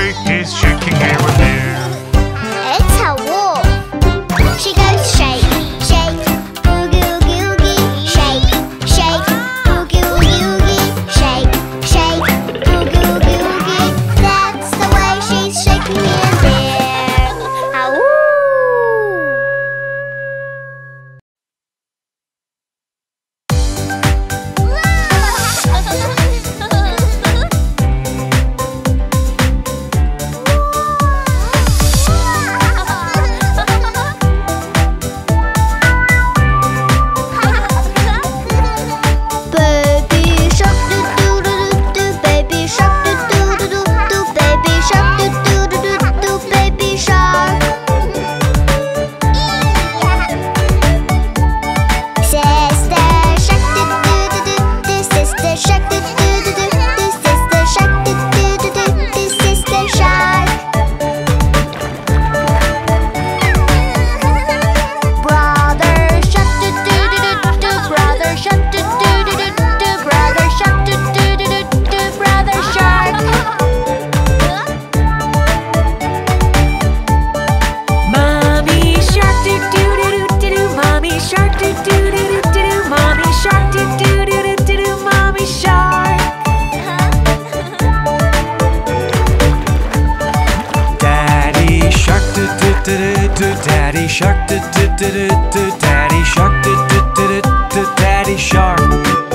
Way he's Daddy shark. Daddy shark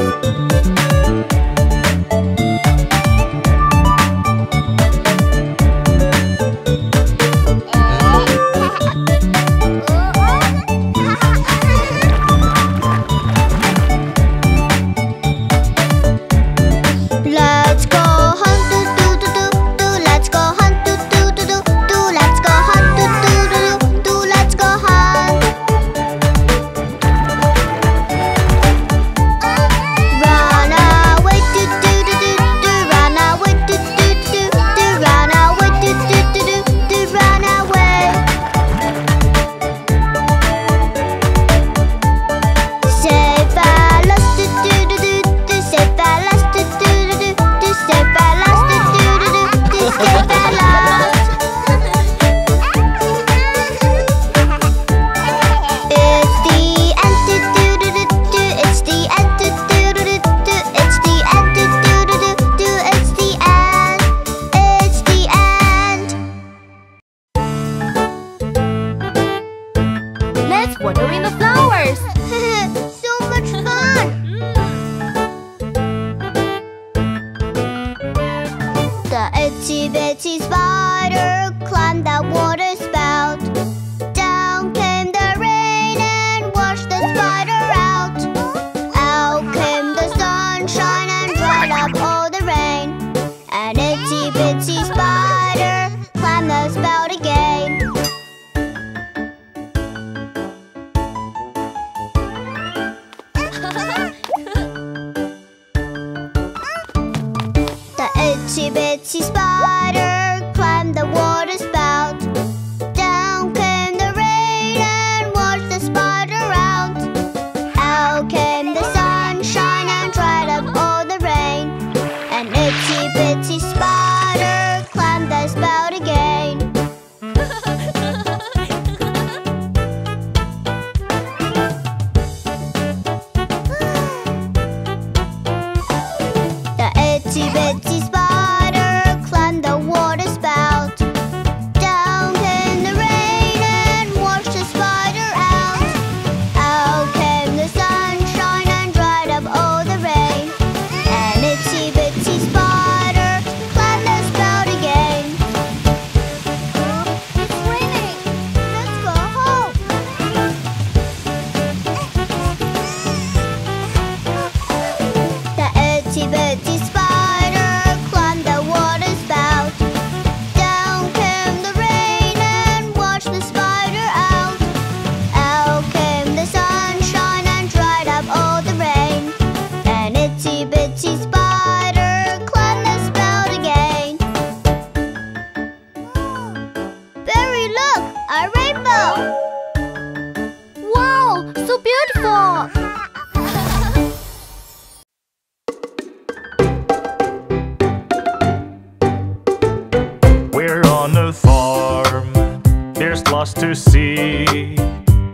to see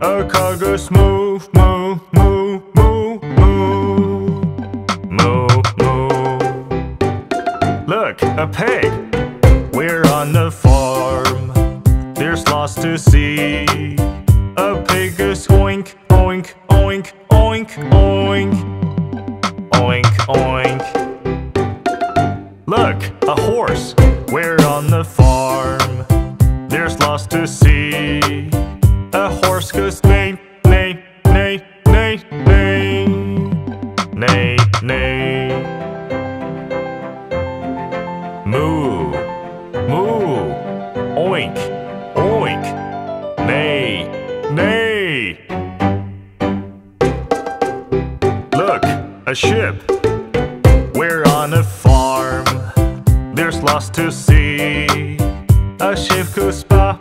a car goes move, move, move, move, move, move, move. Look, a pig. We're on the farm. There's lots to see. A pig is oink, oink, oink, oink, oink. week. Nay, nay! Look, a ship. We're on a farm. There's lots to see. A ship could spa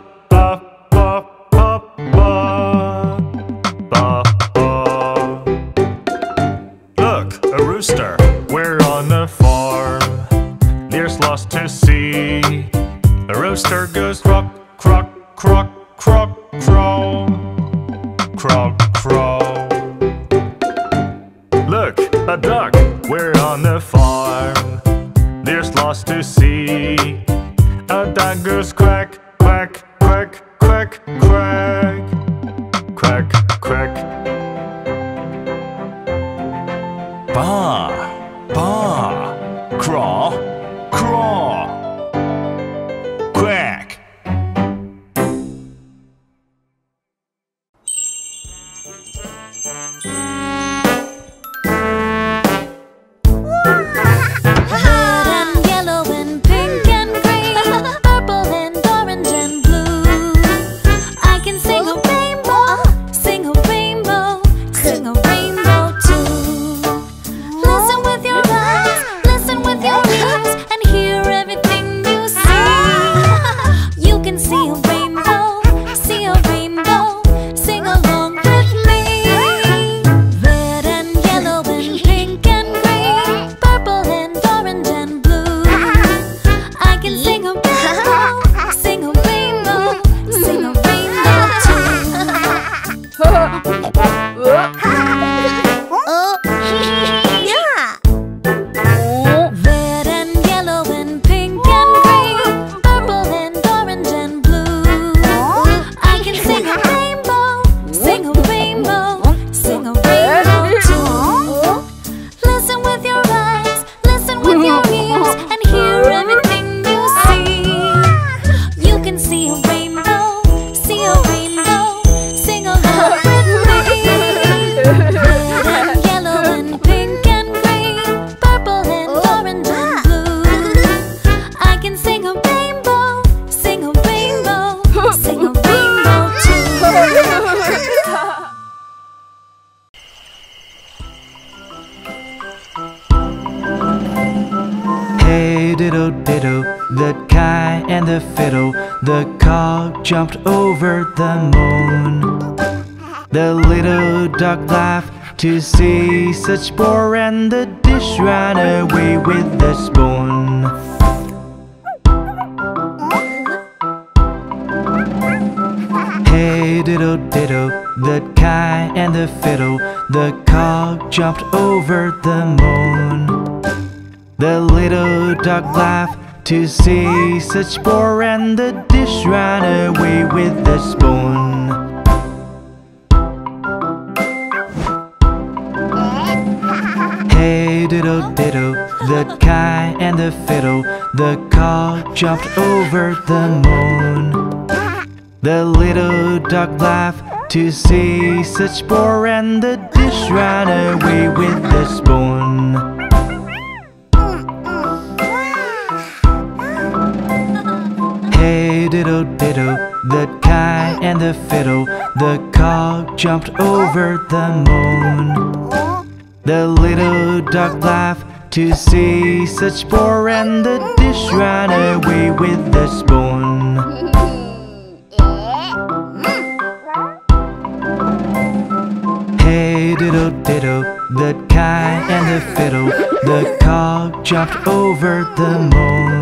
truck crawl. Diddle diddle, the kite and the fiddle, the cock jumped over the moon. The little duck laughed to see such sport, and the dish ran away with the spoon. Hey diddle diddle, the kite and the fiddle, the cock jumped over the moon. The little duck laughed to see such sport, and the dish ran away with the spoon. Hey diddle diddle, the kite and the fiddle, the cock jumped over the moon. The little duck laughed to see such sport, and the dish ran away with the spoon. Diddle diddle, the kite and the fiddle, the cock jumped over the moon. The little duck laughed to see such sport, and the dish ran away with the spoon. Hey diddle diddle, the kite and the fiddle, the cock jumped over the moon.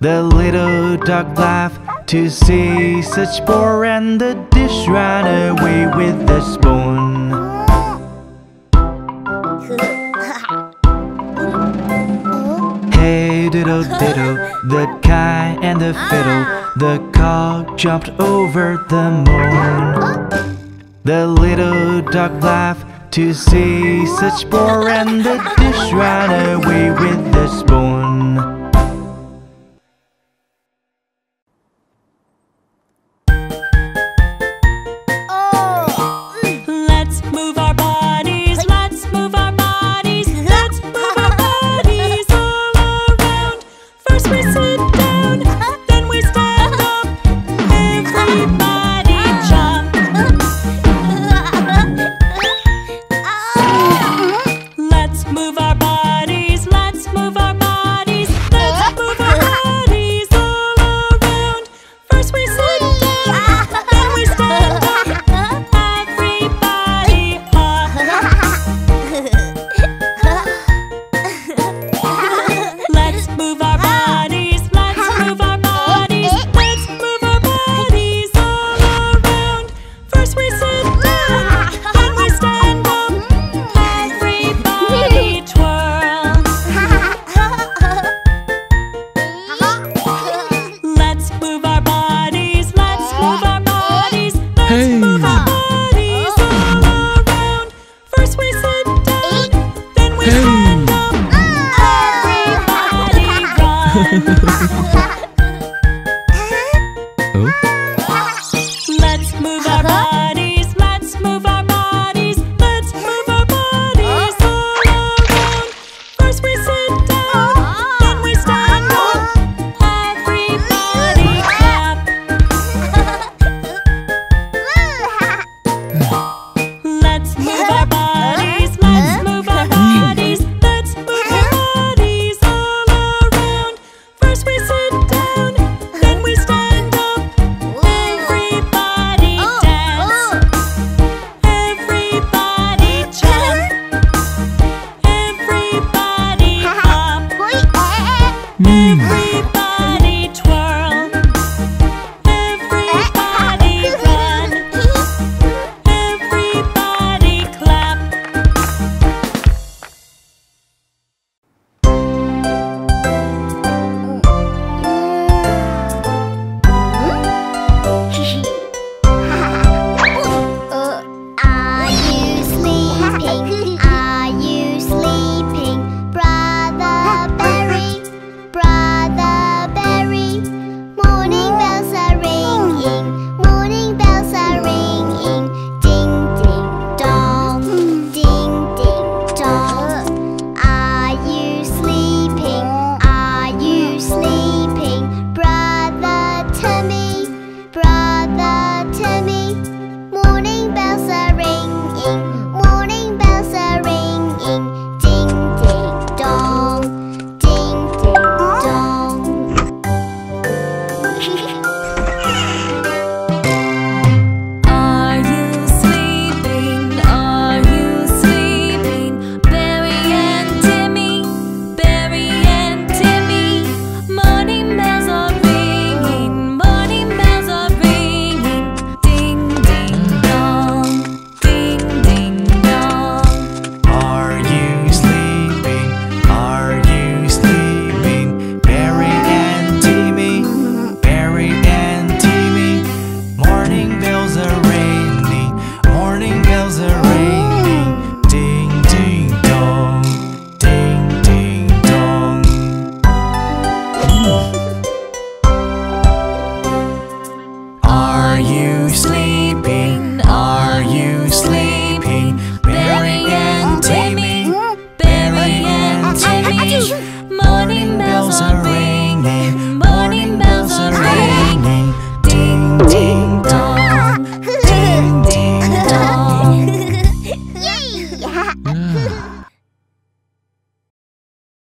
The little duck laughed to see such sport, and the dish ran away with the spoon. Hey diddle diddle, the kite and the fiddle, the cock jumped over the moon. The little duck laughed to see such sport, and the dish ran away with the spoon. Bodies,